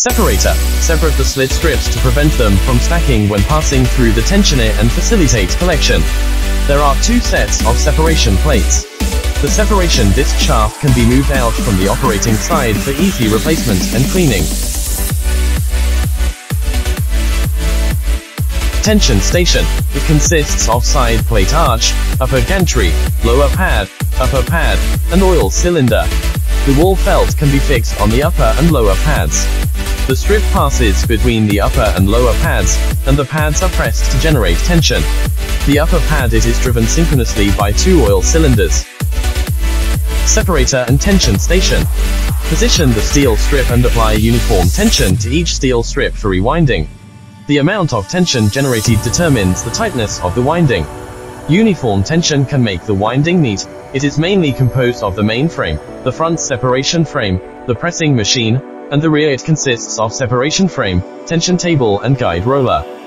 Separator. Separate the slit strips to prevent them from stacking when passing through the tensioner and facilitate collection. There are two sets of separation plates. The separation disc shaft can be moved out from the operating side for easy replacement and cleaning. Tension station. It consists of side plate arch, upper gantry, lower pad, upper pad, and oil cylinder. The wool felt can be fixed on the upper and lower pads. The strip passes between the upper and lower pads, and the pads are pressed to generate tension. The upper pad is driven synchronously by two oil cylinders. Separator and tension station. Position the steel strip and apply uniform tension to each steel strip for rewinding. The amount of tension generated determines the tightness of the winding. Uniform tension can make the winding neat. It is mainly composed of the main frame, the front separation frame, the pressing machine, and the rear it consists of separation frame, tension table and guide roller.